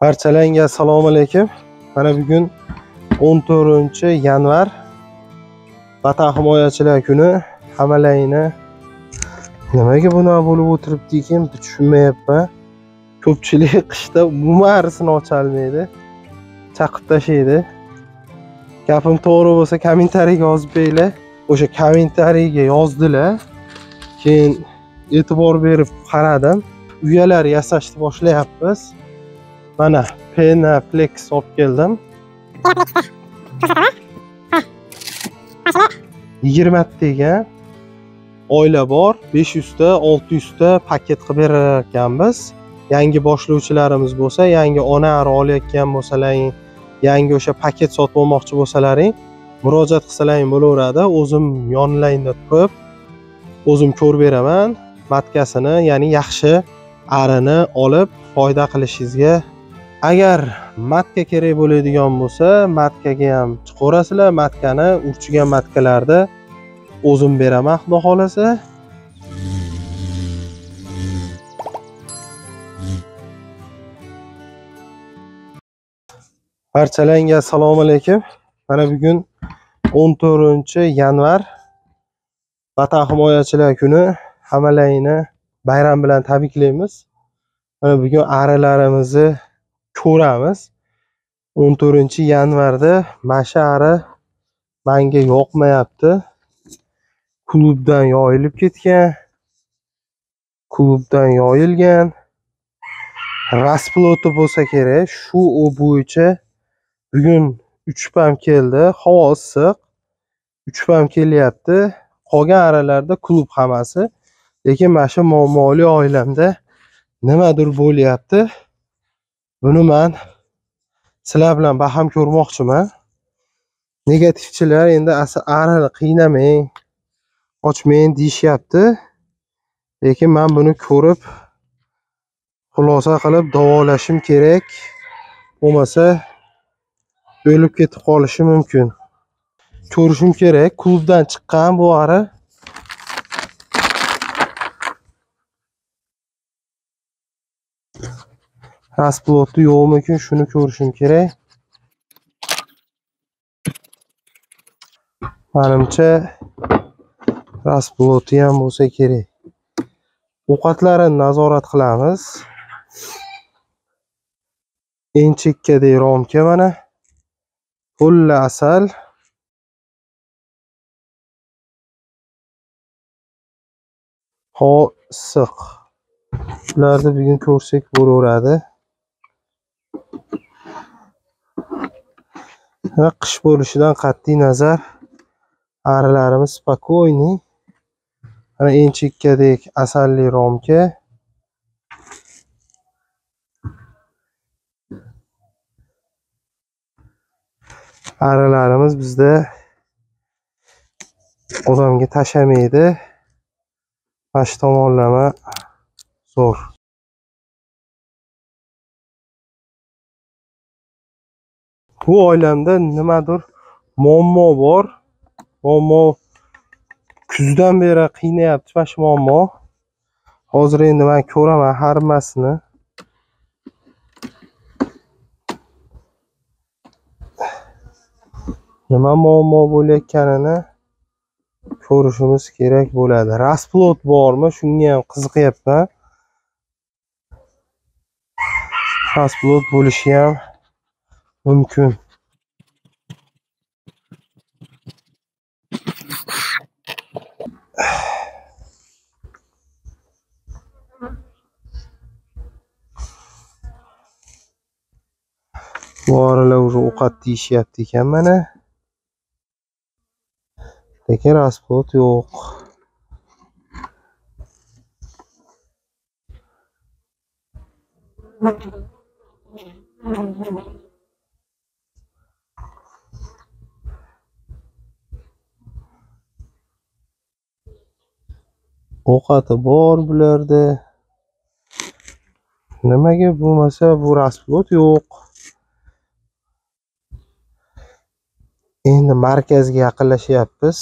barchalarga assalomu alaykum. Mana bugun 14 yanvar vatan himoyachilar kuni. Hammalaringni nimaga bunaqa bo'lib o'tiribdi ekan tushunmayapman. Ko'pchilik qishda umuman arisini ocholmaydi chaqib tashlaydi. Gapim to'g'ri bo'lsa kommentariyga yozib beringlar o'sha kommentariyga yozdilar. Keyin e'tibor berib qaradim. Uyalar yasashni boshlayapmiz. Mana penaflex olib keldim. Yigirmata ekan oila bor besh yuzta olti yuzta paket qilib berar ekanmiz yangi boshlovchilarimiz bo'lsa yangi ona ari olayotgan bo'lsalaring yangi o'sha paket sotib olmoqchi bo'lsalaring murojaat qilsalaring bo'laveradi. O'zim yonlaringda turib o'zim ko'rib beraman. Matkasini ya'ni yaxshi arini olib foyda qilishingizga agar matka kerak bo'ladigan bo'lsa matkaga ham chiqaverasizlar. Matkani urchigan matkalarda o'zim beraman xudo xohlasa. Barchalarga assalomu alaykum. Mana bugun 14 yanvar vatan himoyachilar kuni. Hammalaringni bayram bilan tabriklaymiz. Mana bugun arilarimizni ko'ramiz. 14 yanvarda mashari manga yoqmayapti. Klubdan yoyilib ketgan klubdan yoyilgan. Rasploti bo'lsa kerak shu u bo'yicha bugun uchpam keldi havo issiq uchpam kelyapti. Qolgan aralarda klub hammasi lekin mana shu muammoli oilamda nimadir bo'lyapti. Buni man sizlar bilan baham ko'rmoqchiman. Negativchilar endi arini qiynamang ochmang deyishyapti. Lekin man buni ko'rib xulosa qilib davolashim kerak. Bo'lmasa o'lib ketib qolishi mumkin. Ko'rishim kerak. Klubdan chiqqan bu ari rasploti yo'qmikin shuni ko'rishim kerak. Manimcha rasploti ham bo'lsa kerak. Ovqatlarini nazorat qilamiz. Eng chekkadagi romka mana. Pulla asal. Ho issiq. Ularni bugun ko'rsak bo'laveradi. Qish bo'lishidan qat'iy nazar arilarimiz спокойный mana eng chekkadagi asalli romka. Arilarimiz bizda odamga tashlamaydi. Mana shu tomonlama zo'r. Bu oilamda nimadir muammo bor? Muammo kuzdan beri qiynayapti mana shu muammo. Hozir endi man ko'raman hammasini. Nima muammo bo'layotganini ko'rishimiz kerak bo'ladi. Rasplot bormi? Shunga ham qiziqyapman. Rasplot bo'lishi ham mumkin bu arilar уже ovqat deyishyapti ekan mana. Lekin rasplot yo'q. ovqati bor bularda. Nimaga bo'lmasa bu расплод yo'q. Endi markazga yaqinlashyapmiz.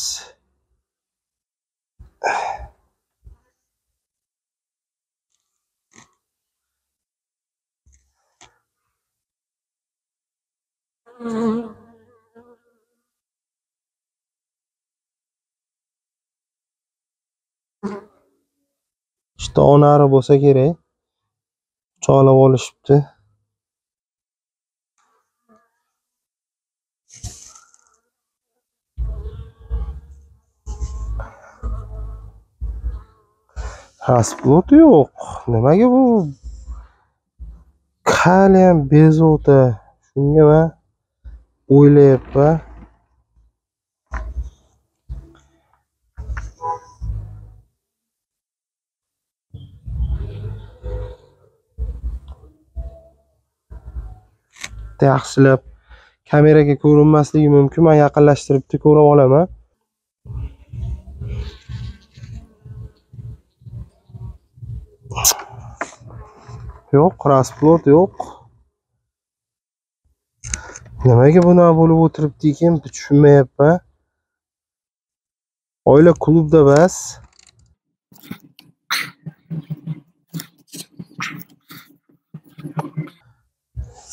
Mm -hmm. Ikkita onari bo'lsa kerak. Quchoqlab olishibdi. Расплод yo'q. Nimaga bu kaliyam bezovta? Shunga man o'ylayapman. Katta yaxshilab kameraga ko'rinmasligi mumkin man yaqinlashtirib ko'rib olaman. Yo'q расплод yo'q. Nimaga bunaqa bo'lib o'tiribdi ekan tushunmayapman. Oila klubda bas.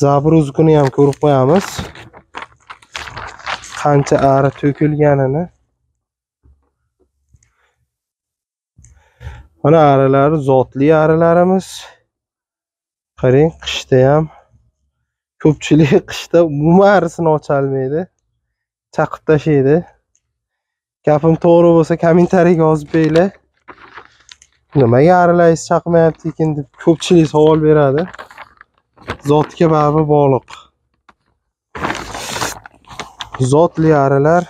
Zabruzkini ham ko'rib qo'yamiz. Qancha ari to'kilganini. Mana arilari zotli arilarimiz. Qarang qishda ham ko'pchilik qishda umuman arisini ocholmaydi chaqib tashlaydi. Gapim to'g'ri bo'lsa kommentariyga yozib beringlar nimaga arilaringiz chaqmayapti ekan deb ko'pchilik savol beradi. Zotga baribir bog'liq. Zotli arilar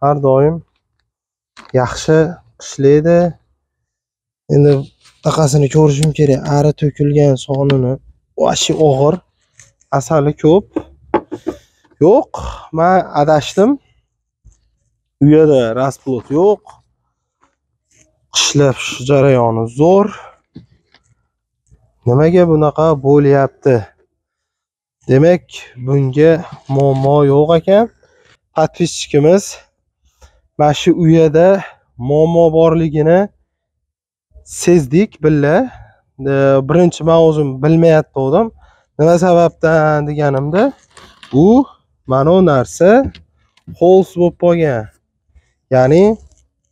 har doim yaxshi qishlaydi endi bunaqasini ko'rishim kerak. Ari to'kilgan sonini vashi og'ir asali ko'p. Yo'q man adashdim. U yerda расплод yo'q qishlab jarayoni zo'r. Nimaga bunaqa bo'lyapti? Demak bunga muammo yo'q ekan. Подписчикimiz mana shu uyada muammo borligini sezdik billa. Birinchi man o'zim bilmayotgandim nima sababdan deganimda u mana bu narsa hols bo'lib qolgan. Ya'ni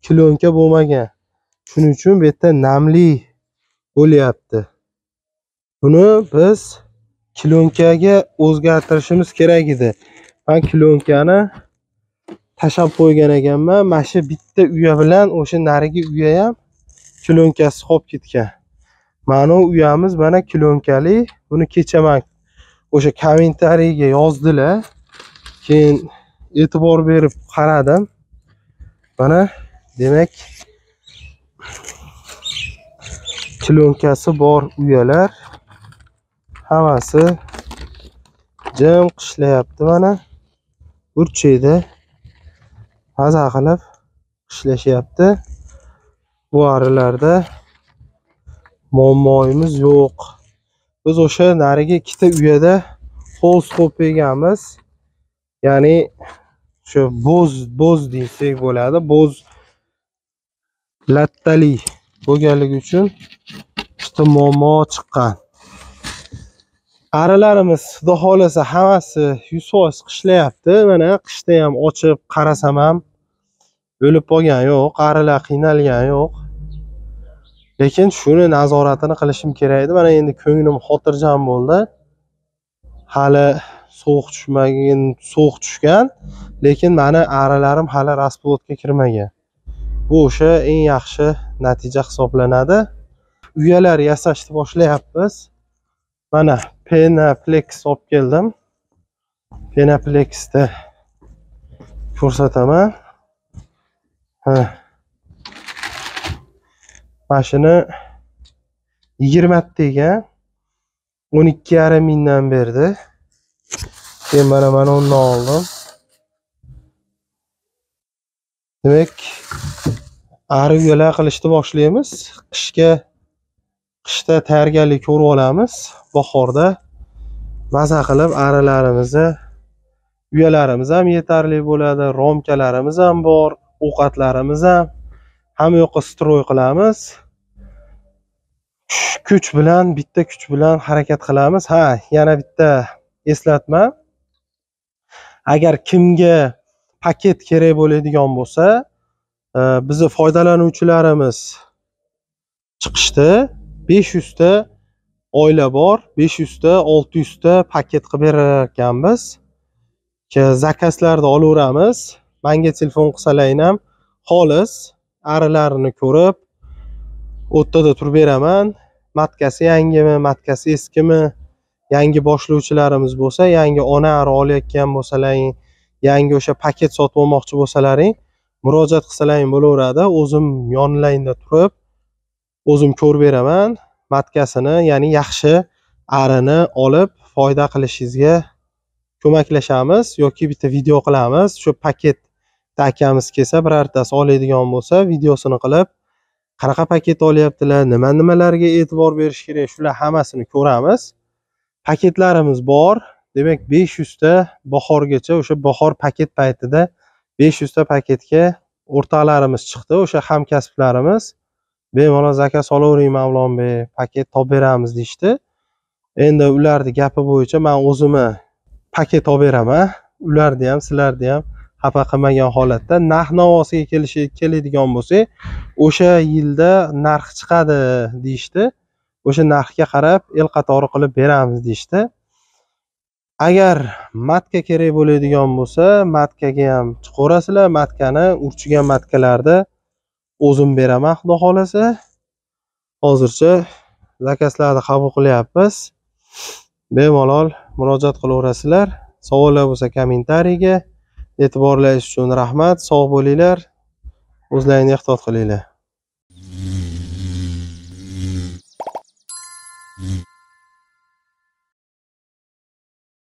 klyonka bo'lmagan. Shuning uchun bu yerda namli bo'lyapti. Buni biz klonkaga o'zgartirishimiz kerak edi. Man klonkani tashlab qo'ygan ekanman. Mana shu bitta uya bilan o'sha narigi uya ham klonkasi qolib ketgan. Mana uyamiz mana klonkali buni kecha man o'sha kommentariyga yozdilar. Keyin e'tibor berib qaradim. Mana demak klonkasi bor uyalar. Hammasi jim qishlayapti mana. Burchakda maza qilib qishlashyapti bu arilarda muammoyimiz yo'q. Biz o'sha narigi ikkita uyada hovuz qo'yib berganmiz. Ya'ni o'sha bo'z bo'z desak bo'ladi. Bo'z lattali bo'lganligi uchun ikkita muammo chiqqan. Arilarimiz xudo xohlasa hammasi yuz foiz qishlayapti. Mana qishda ham ochib qarasam ham o'lib qolgan yo'q arilar qiynalgani yo'q. Lekin shuni nazoratini qilishim kerak edi. Mana endi ko'nglim xotirjam bo'ldi. Hali sovuq tushmagan sovuq tushgan lekin mani arilarim hali расплодga kirmagan. Bu o'sha eng yaxshi natija hisoblanadi. Uyalar yasashni boshlayapmiz. Mana penaplex olib keldim. Penaflexni ko'rsataman. Ha. Mana shuni yigirmata ekan o'n ikki yarim mingdan berdi. Keyin mana mana undan oldim. Demak ari qilishni boshlaymiz. Qishga qishda tayyorgarlik ko'rib olamiz. Bahorda maza qilib arilarimizni uyalarimiz ham yetarli bo'ladi romkalarimiz ham bor ovqatlarimiz ham. Hamma yoqqa stroy qilamiz. Kuch bilan bitta kuch bilan harakat qilamiz. Ha yana bitta eslatma. Agar kimga paket kerak bo'ladigan bo'lsa e, bizni foydalanuvchilarimiz chiqishdi. Besh yuzta oila bor besh yuzta olti yuzta paket qilib berar ekanmiz zakazlarni olaveramiz. Manga telefon qilsalaring ham xolis arilarini ko'rib o'rtada turib beraman. Matkasi yangimi matkasi eskimi yangi boshlovchilarimiz bo'lsa yangi ona ari olayotgan bo'lsalaring yangi o'sha paket sotib olmoqchi bo'lsalaring murojaat qilsalaring bo'laveradi. O'zim yonlaringda turib o'zim ko'rib beraman matkasini ya'ni yaxshi arini olib foyda qilishingizga ko'maklashamiz yoki bitta video qilamiz. Shu paketda akamiz kelsa birortasi oladigan bo'lsa videosini qilib qanaqa paket olyaptilar nima nimalarga e'tibor berish kerak shular hammasini ko'ramiz. Paketlarimiz bor. Demak besh yuzta bahorgacha o'sha bahor paket paytida besh yuzta paketga o'rtoqlarimiz chiqdi o'sha hamkasblarimiz. Bemalol zakaz olavering mavlonbek paket topib beramiz deyishdi. Endi ularni gapi bo'yicha man o'zimni paket olib beraman ularni ham sizlarni ham xafa qilmagan holatda narx navosiga kelishi keladigan bo'lsak o'sha yilda narx chiqadi deyishdi. O'sha narxga qarab el qatori qilib beramiz deyishdi. Agar matka kerak bo'ladigan bo'lsa matkaga ham chiqaverasizlar matkani urchigan matkalarni o'zim beraman xudo xohlasa. Hozircha zakazlarni qabul qilyapmiz. Bemalol murojaat qilaverasizlar. Savollar bo'lsa kommentariyga e'tiborlaringiz uchun rahmat. Sog' bo'linglar. O'zlaringni ehtiyot qilinglar.